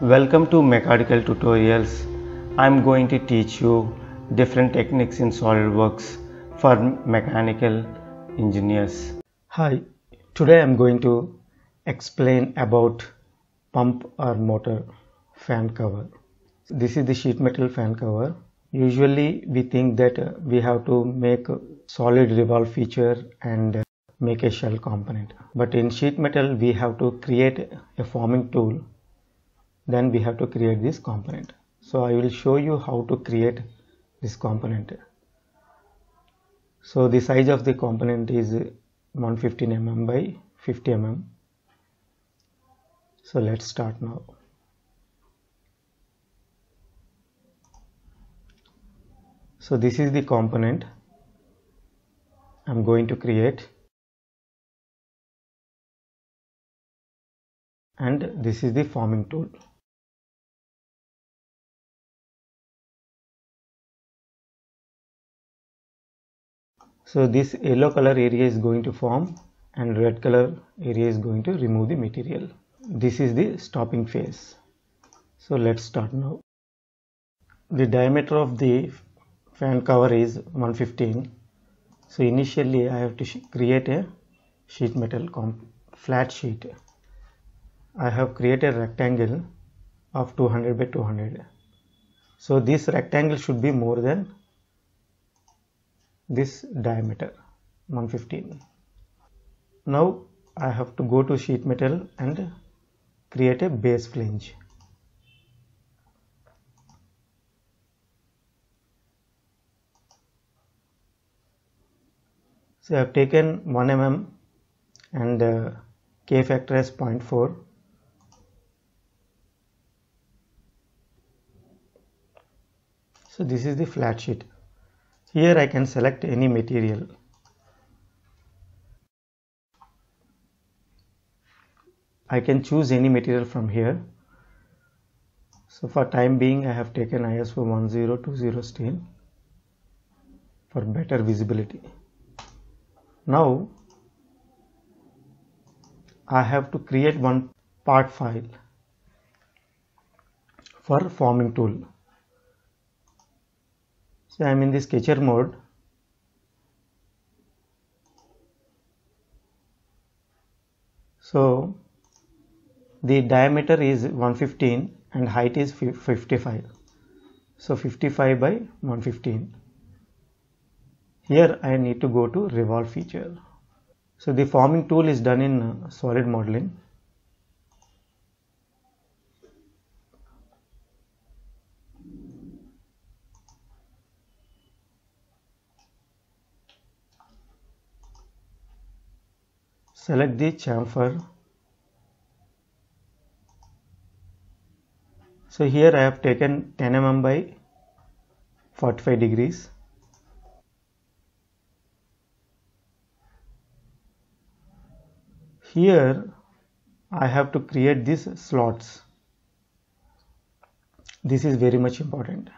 Welcome to MechCADical Tutorials. I'm going to teach you different techniques in SolidWorks for mechanical engineers. Hi, today I'm going to explain about pump or motor fan cover. This is the sheet metal fan cover. Usually we think that we have to make a solid revolve feature and make a shell component. But in sheet metal we have to create a forming tool then we have to create this component. So I will show you how to create this component. So the size of the component is 115 mm by 50 mm. So let's start now. So this is the component I'm going to create. And this is the forming tool so this yellow color area is going to form and red color area is going to remove the material. This is the stopping face. So let's start now. The diameter of the fan cover is 115 so initially I have to create a sheet metal flat sheet. I have created a rectangle of 200 by 200 so this rectangle should be more than this diameter 115 now I have to go to sheet metal and create a base flange. So I have taken 1 mm and uh, K factor as 0.4 so this is the flat sheet here I can select any material. I can choose any material from here. So for time being I have taken ISO 1020 steel for better visibility. Now I have to create one part file for forming tool so I am in the sketcher mode. So the diameter is 115 and height is 55 so 55 by 115 here I need to go to revolve feature. So the forming tool is done in uh, solid modeling select the chamfer. So here I have taken 10 mm by 45 degrees. Here I have to create these slots. This is very much important.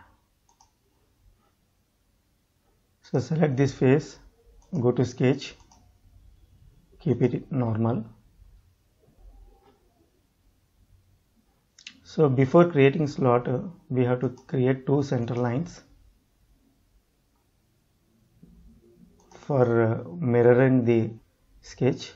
So select this face go to sketch keep it normal. So before creating slot uh, we have to create two center lines for uh, mirroring the sketch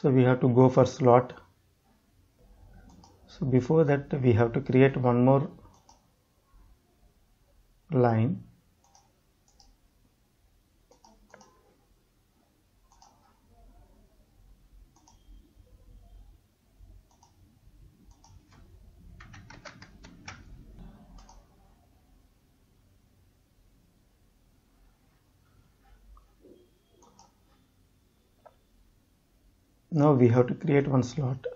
so we have to go for slot. So before that we have to create one more line now we have to create one slot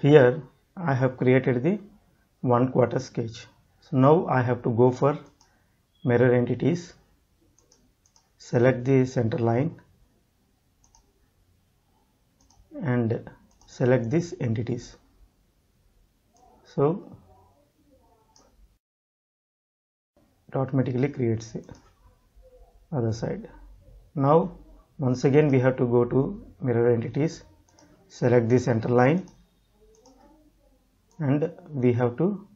here I have created the one quarter sketch. So now I have to go for mirror entities select the center line and select these entities. So it automatically creates the other side. Now once again we have to go to mirror entities select the center line and we have to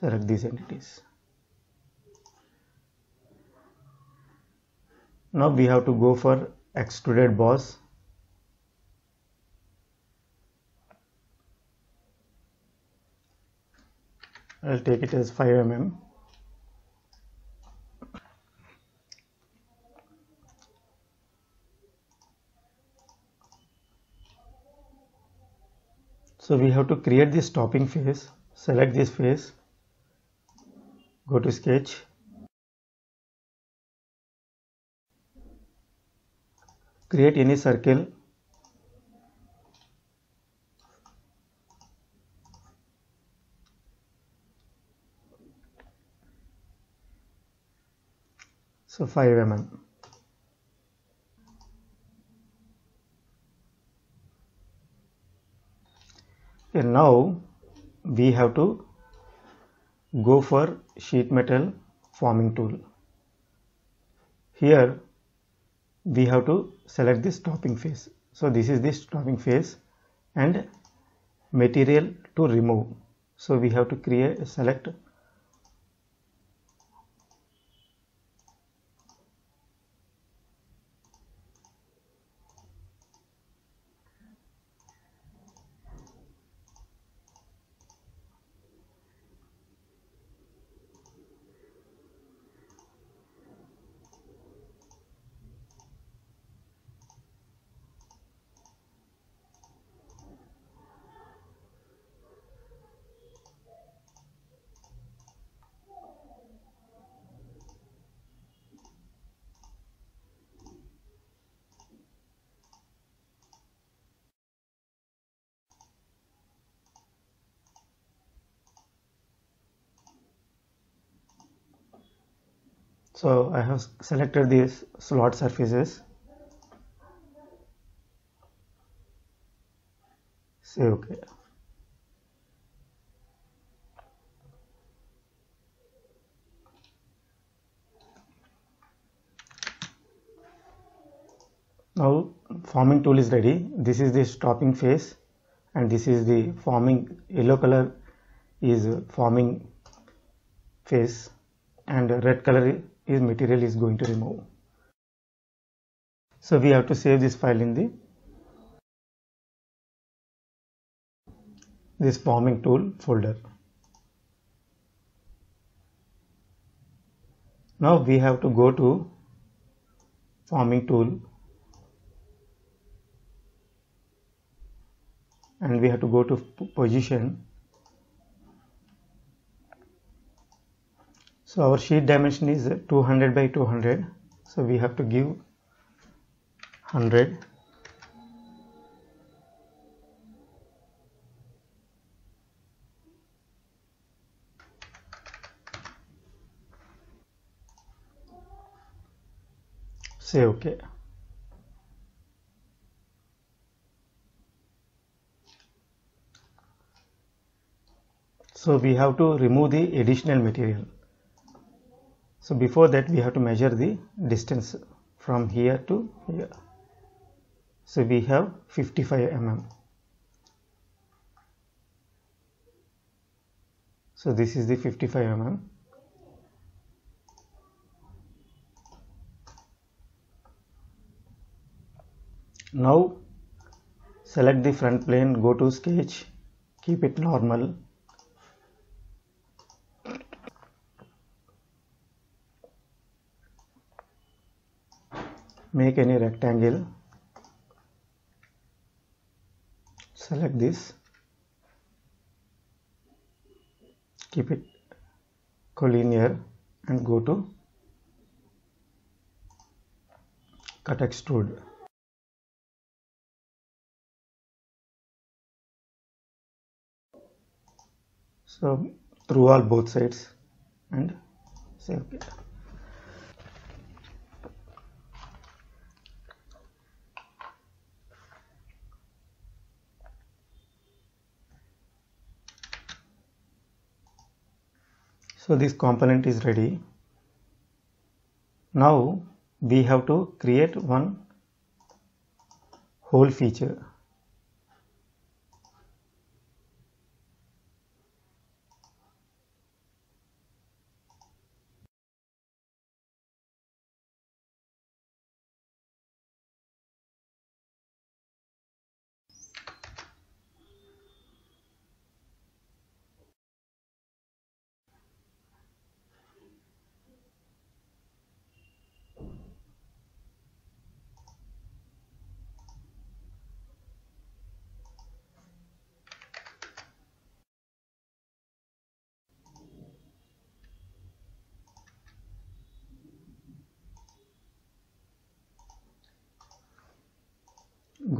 select these entities. Now we have to go for extruded boss. I'll take it as 5 mm so we have to create this stopping face select this face go to sketch. Create any circle. So 5 mm okay now we have to go for sheet metal forming tool. Here we have to select the stopping face so this is the stopping face and material to remove. So we have to create a select so I have selected these slot surfaces. Say ok now forming tool is ready. This is the stopping face and this is the forming yellow color is forming face and red color is material is going to remove. So we have to save this file in the this forming tool folder. Now we have to go to forming tool and we have to go to position so our sheet dimension is 200 by 200 so we have to give 100 say okay. So we have to remove the additional material so before that we have to measure the distance from here to here. So we have 55 mm. So this is the 55 mm. Now select the front plane go to sketch keep it normal make any rectangle. Select this. Keep it collinear and go to cut extrude. So through all both sides and save it. So this component is ready. Now we have to create one hole feature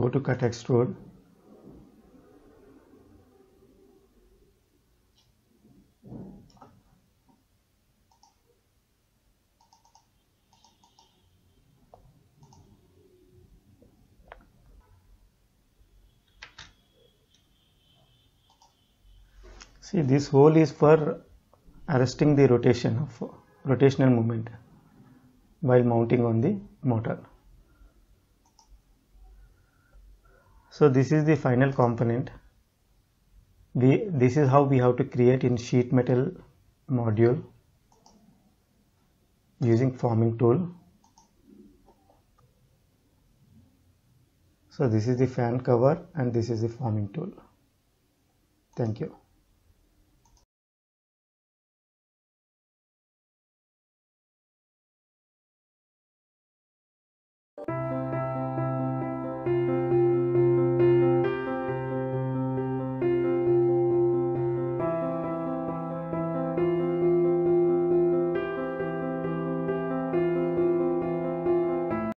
go to cut extrude see this hole is for arresting the rotation of rotational movement while mounting on the motor so this is the final component. We this is how we have to create in sheet metal module using forming tool. So this is the fan cover and this is the forming tool. Thank you